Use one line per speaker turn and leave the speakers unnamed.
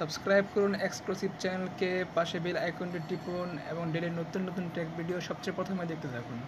Subscribe করুন exclusive চ্যানেলকে, পাশে বেল আইকনটি টিপুন এবং ডেলি নতুন নতুন টেক ভিডিও সবচেয়ে প্রথমে দেখতে থাকুন।